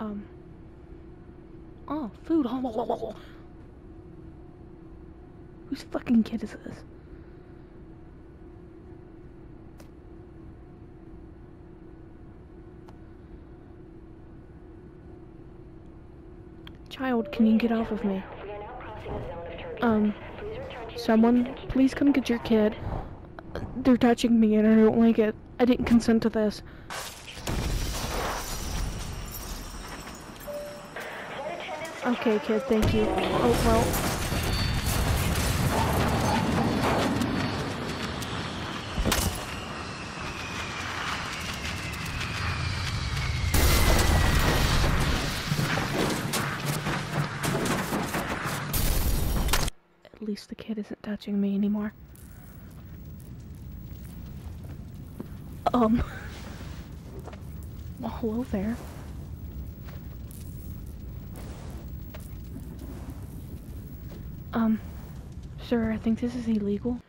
Um. Oh, food. Whose fucking kid is this? Child, can you get off of me? Um, someone, please come get your kid. They're touching me and I don't like it. I didn't consent to this. Okay, kid, thank you. Oh, well. At least the kid isn't touching me anymore. Um. Hello there. Um, sir, I think this is illegal.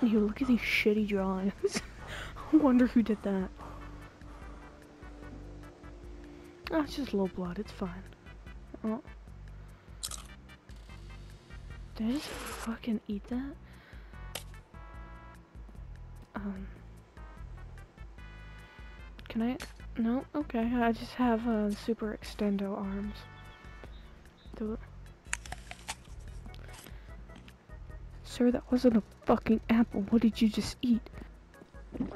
You look at these shitty drawings. I wonder who did that. Oh, it's just low blood, it's fine. Oh. Did I just fucking eat that? Um. Can I? No? Okay, I just have uh, super extendo arms. Do it. Sir, that wasn't a fucking apple. What did you just eat? That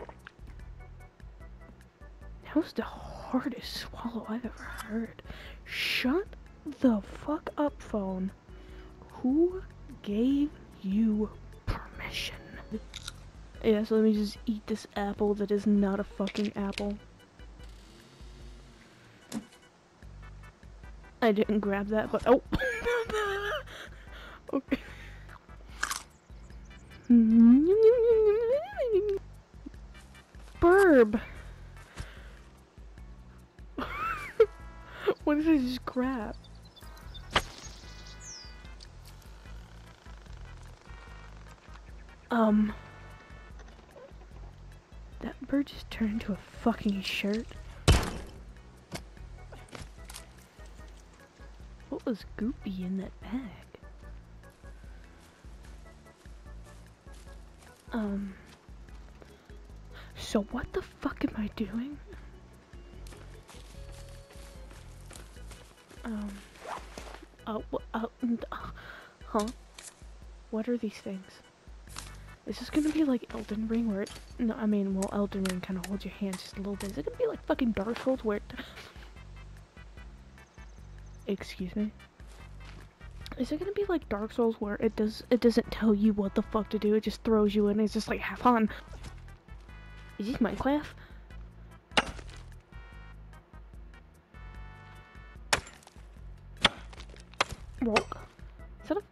was the hardest swallow I've ever heard. Shut the fuck up, phone. Who gave you permission? Yeah, so let me just eat this apple that is not a fucking apple. I didn't grab that, but oh. okay. Burb. what did I just grab? Um. That bird just turned into a fucking shirt. Was goopy in that bag? Um. So what the fuck am I doing? Um. Uh, uh, uh, huh? What are these things? This is this gonna be like Elden Ring where it, no, I mean, well, Elden Ring kind of holds your hands just a little bit. Is it gonna be like fucking Dark Souls where it, excuse me? Is it gonna be like Dark Souls where it does, it doesn't tell you what the fuck to do, it just throws you in, it's just like, have fun. Is this Minecraft? Rock. Is that a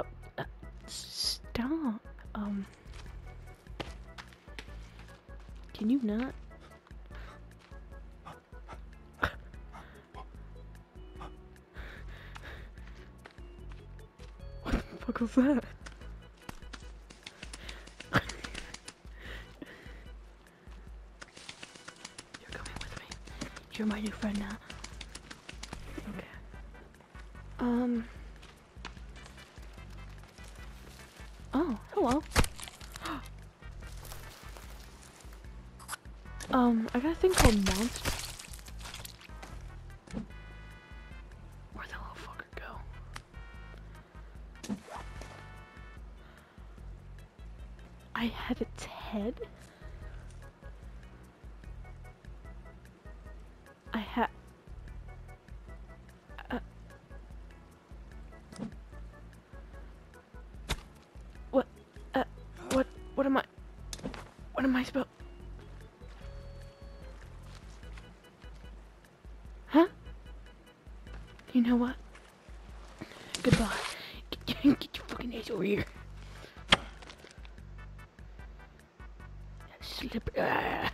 uh, uh, stop. Um. Can you not? Was that? You're coming with me. You're my new friend now. Okay. Um. Oh, hello. um, I got a thing called monster. What am I supposed? Huh? You know what? Goodbye. Get, get your fucking ass over here. Slippery. Ah.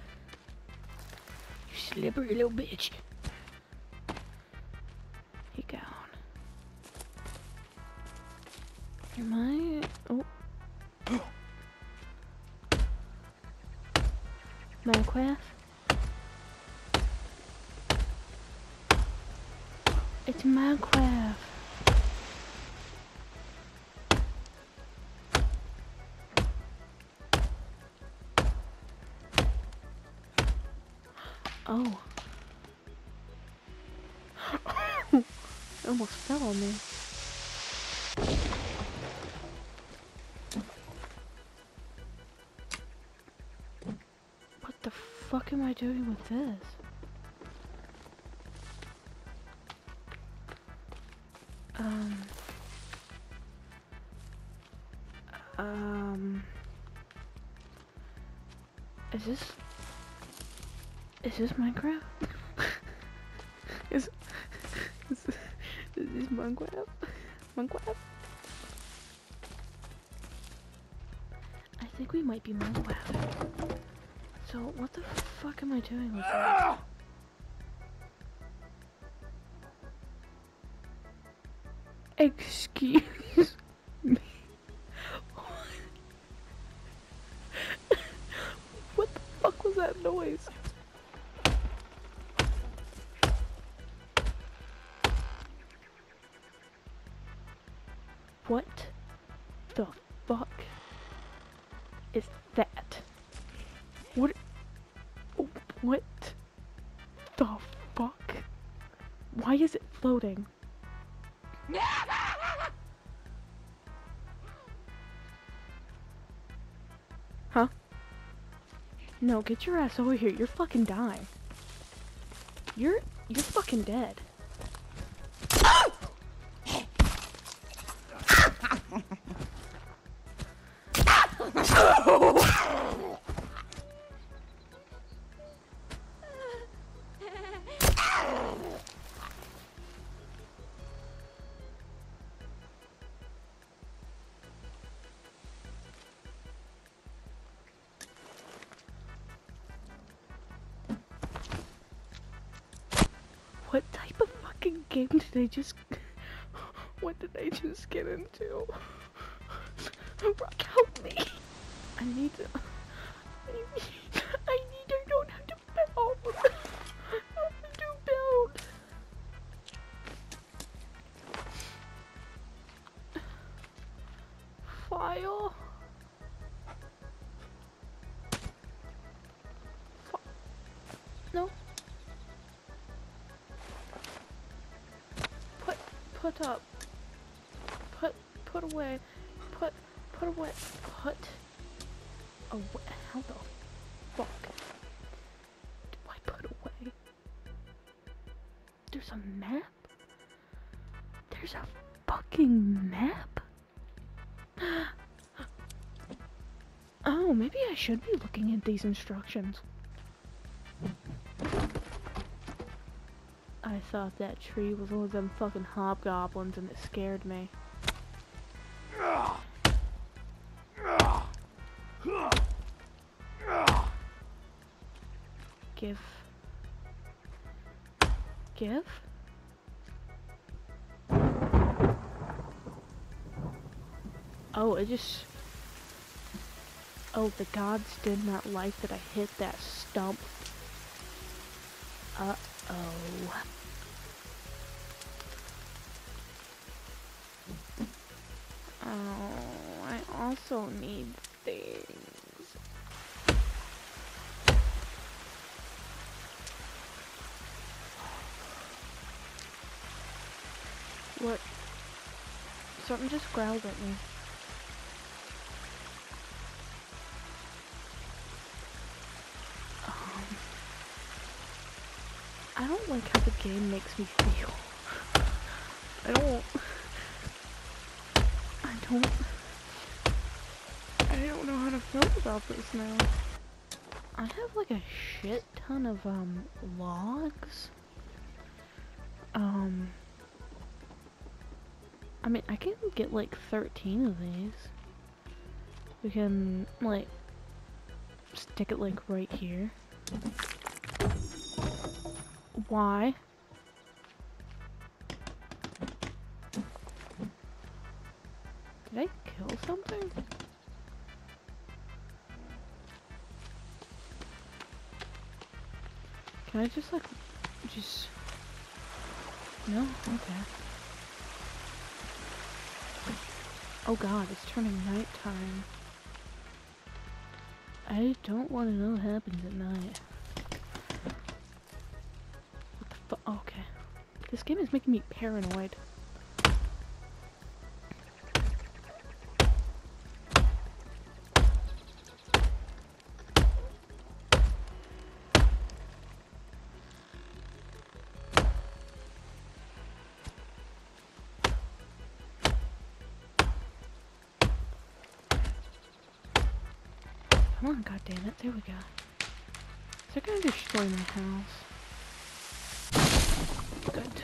You slippery little bitch. Oh. it almost fell on me. What the fuck am I doing with this? Um. Um. Is this is this Minecraft? is, is, is this Minecraft? Minecraft? I think we might be Minecraft. So what the fuck am I doing with this? Ah! Excuse me. what the fuck was that noise? No, get your ass over here. You're fucking dying. You're you're fucking dead. I just... What did they just get into? Rock, help me! I need to... Put up. Put... Put away. Put... Put away. Put... Away. How the fuck do I put away? There's a map? There's a fucking map? Oh, maybe I should be looking at these instructions. I thought that tree was one of them fucking hobgoblins and it scared me. Give. Give? Oh, it just... Oh, the gods did not like that I hit that stump. Uh-oh. Oh, Oh, I also need things. What? Something just growled at me. Like how the game makes me feel. I don't. I don't. I don't know how to feel about this now. I have like a shit ton of um logs. Um. I mean, I can get like 13 of these. We can, like, stick it like right here. Why? Did I kill something? Can I just like, just, no? Okay. Oh god, it's turning nighttime. I don't want to know what happens at night. This game is making me paranoid. Come on, goddammit. There we go. That gonna destroy my house? Good.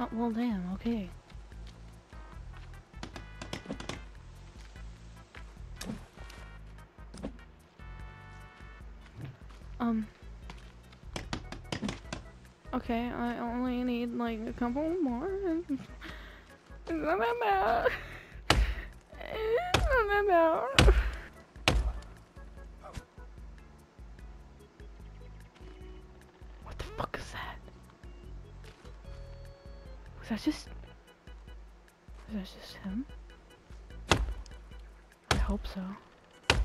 Oh, well, damn, okay. Um. Okay, I only need like a couple more. about. It's not about. Was that just. Was that just him? I hope so. This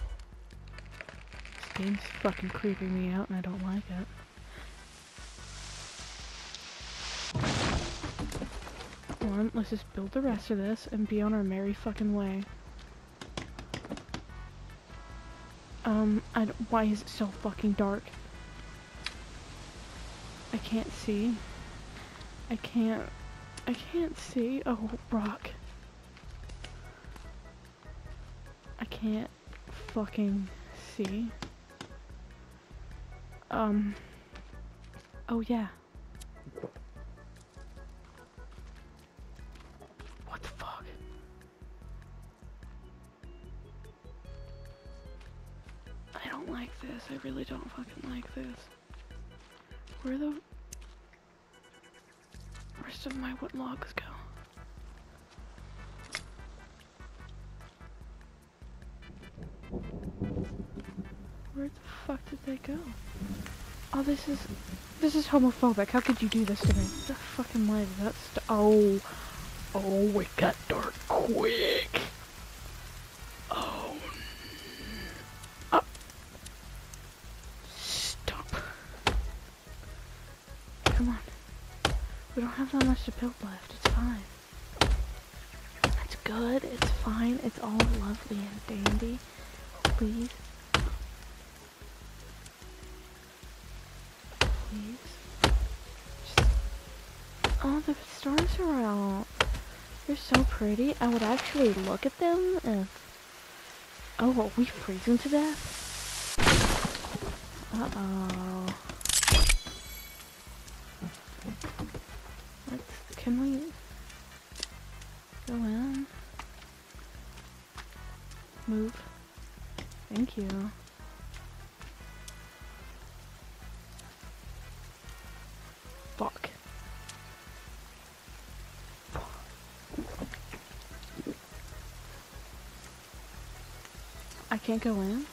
game's fucking creeping me out and I don't like it. Come let's just build the rest of this and be on our merry fucking way. Um, I d why is it so fucking dark? I can't see. I can't. I can't see. Oh, rock. I can't fucking see. Um. Oh, yeah. What the fuck? I don't like this. I really don't fucking like this. Where the rest of my wood logs go? Where the fuck did they go? Oh, this is this is homophobic. How could you do this to me? The fucking light of that st- Oh, oh, it got dark quick. Oh, uh, stop. Come on. We don't have that much to build left. It's fine. It's good. It's fine. It's all lovely and dandy. Please. Please. Just... Oh, the stars are out. They're so pretty. I would actually look at them if... Oh, are we freezing to death? Uh-oh. Let's... Can we... Go in? Move. Thank you. Fuck. I can't go in?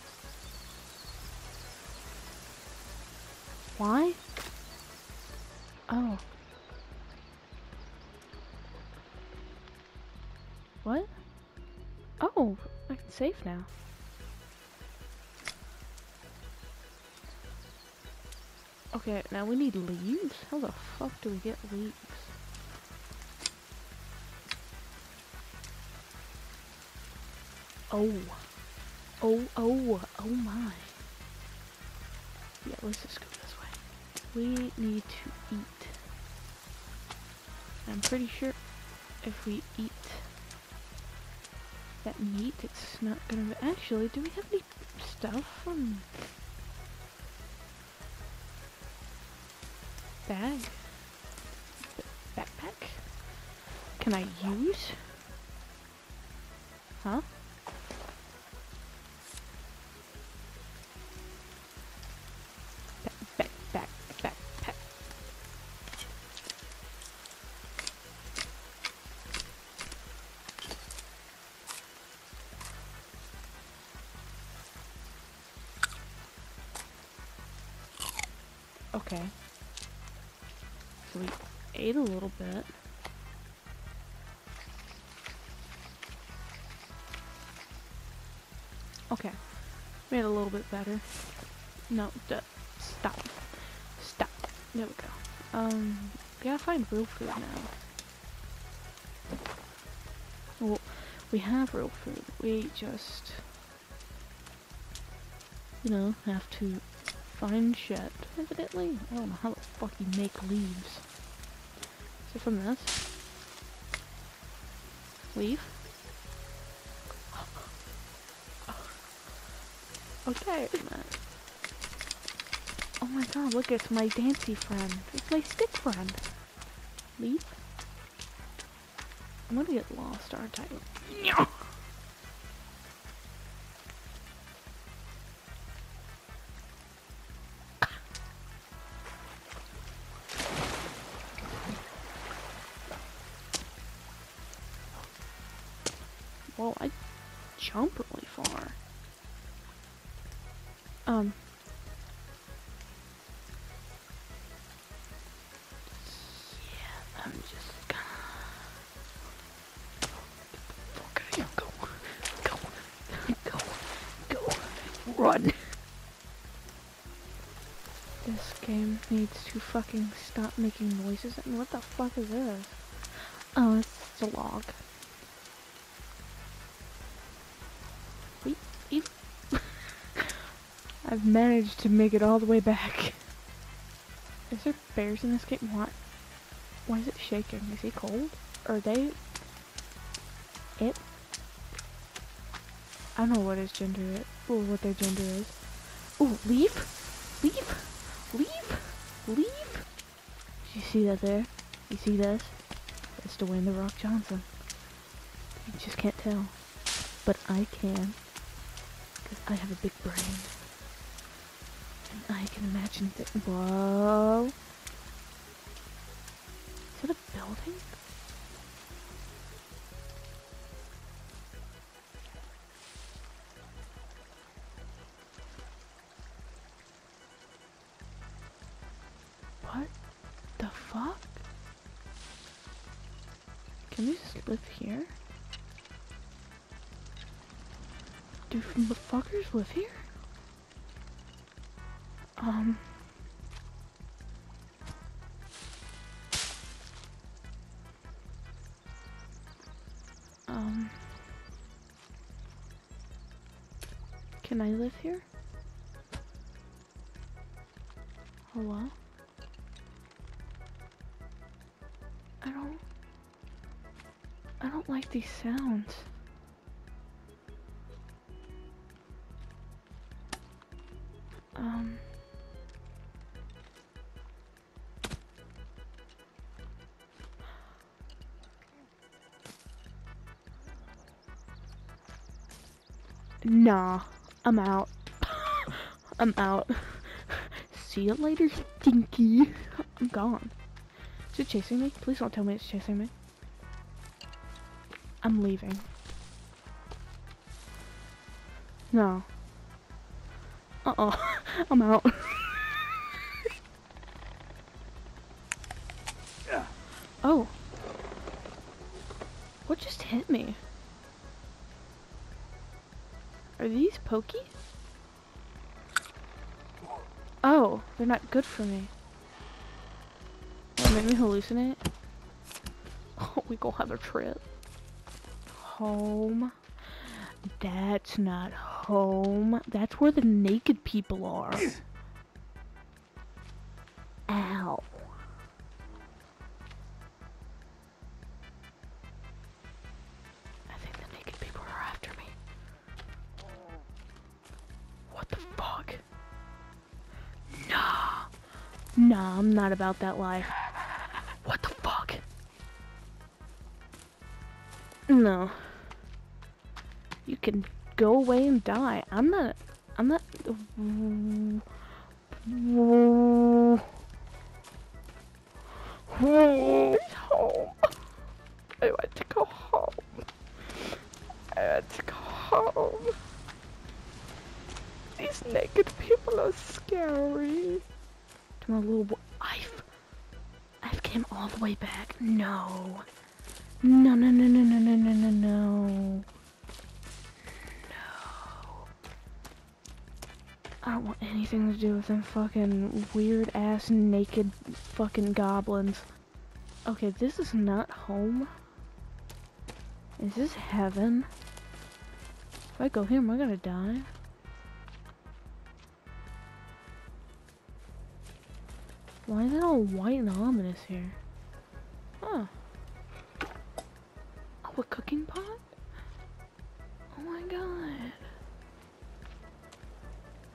Save now. Okay, now we need leaves? How the fuck do we get leaves? Oh. Oh, oh, oh my. Yeah, let's just go this way. We need to eat. I'm pretty sure if we eat that meat, it's not gonna... Actually, do we have any stuff from... Bag? B- backpack? Can I use? Huh? We ate a little bit. Okay. Made a little bit better. No, stop. Stop. There we go. Um, we gotta find real food now. Well, we have real food. We just, you know, have to find shit. Evidently, I don't know how the fuck you make leaves. It from this? Leaf? Okay. Oh my god, look, it's my dancy friend. It's my stick friend. Leaf? I'm gonna get lost, aren't I? Far. Um. Yeah, I'm just gonna. Okay, go, go, go, go, run. This game needs to fucking stop making noises. I mean, what the fuck is this? Oh, it's a log. I've managed to make it all the way back. Is there bears in this game? What? Why is it shaking? Is he cold? Are they... It? I don't know what his gender is. Or what their gender is. Ooh, leaf? Leaf? Leaf? Leaf? You see that there? You see this? That's Dwayne The Rock Johnson. You just can't tell. But I can. I have a big brain. And I can imagine that. Whoa. Is that a building? What the fuck? Can we just live here? Do fuckers live here? Um. Um. Can I live here? Hello? I don't. I don't like these sounds. Um. Nah, I'm out. I'm out. See you later, Stinky. I'm gone. Is it chasing me? Please don't tell me it's chasing me. I'm leaving. No. Uh-oh. I'm out. oh. What just hit me? Are these pokey? Oh, they're not good for me. What, make me hallucinate? Oh, we go have a trip. Home. That's not home. That's where the naked people are. Ow. I think the naked people are after me. What the fuck? Nah. Nah, I'm not about that life. What the fuck? No. You can go away and die. I'm not. I'm not. Home. I want to go home. I want to go home. These naked people are scary. from a little boy. I've, I've came all the way back. No. No, no, no, no, no, no, no, no, no. I don't want anything to do with them fucking weird ass naked fucking goblins. Okay, this is not home. Is this heaven? If I go here, am I gonna die? Why is it all white and ominous here? Huh. Oh, a cooking pot? Oh my god.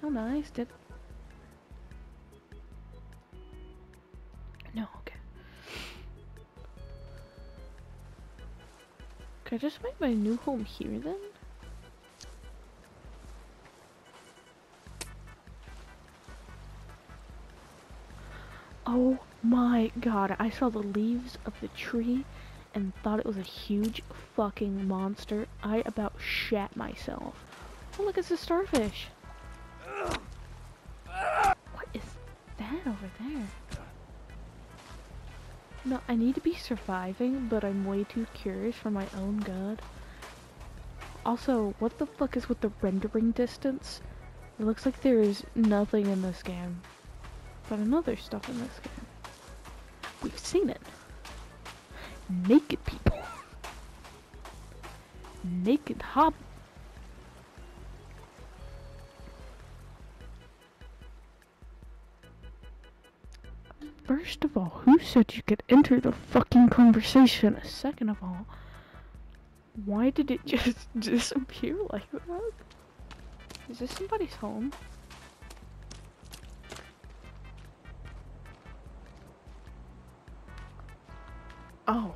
How nice. Did... No, okay. Can I just make my new home here then? Oh my god, I saw the leaves of the tree and thought it was a huge fucking monster. I about shat myself. Oh look, it's a starfish. What is that over there? No, I need to be surviving, but I'm way too curious for my own good. Also, what the fuck is with the rendering distance? It looks like there is nothing in this game. But I know there's stuff in this game. We've seen it. Naked people. Naked hob. First of all, who said you could enter the fucking conversation? Second of all, why did it just disappear like that? Is this somebody's home? Oh.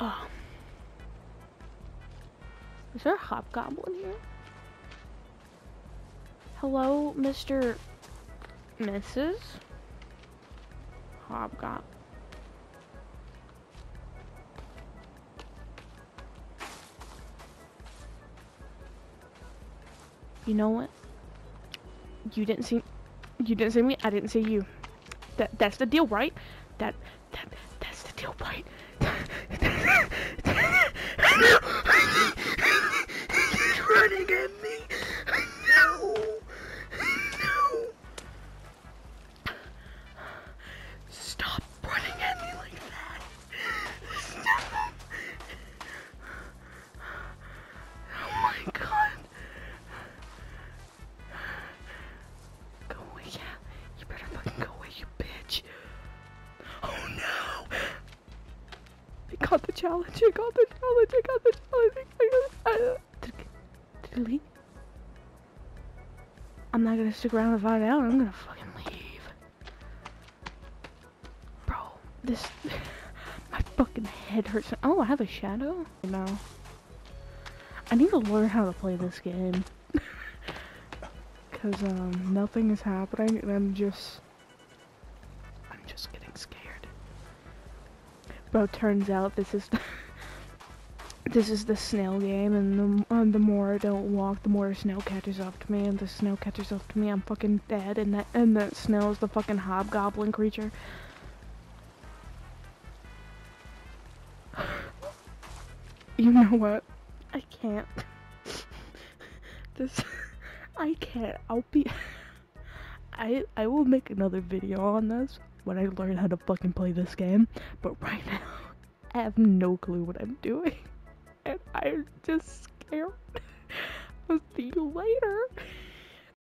Oh. Is there a hobgoblin here? Hello, Mr. Mrs. Hobgoblin. You know what? You didn't see you didn't see me, I didn't see you. That that's the deal, right? That that that's the deal, right? Running at me. Gonna stick around and find out, I'm gonna fucking leave. Bro, this, my fucking head hurts. Oh, I have a shadow? No. I need to learn how to play this game. Cause um nothing is happening and I'm just I'm just getting scared. Bro, turns out this is this is the snail game and the, the more I don't walk, the more snail catches up to me and the snail catches up to me, I'm fucking dead and that and that snail is the fucking hobgoblin creature. You know what? I can't. this I can't. I'll be I I will make another video on this when I learn how to fucking play this game. But right now I have no clue what I'm doing. And I'm just scared. I'll see you later.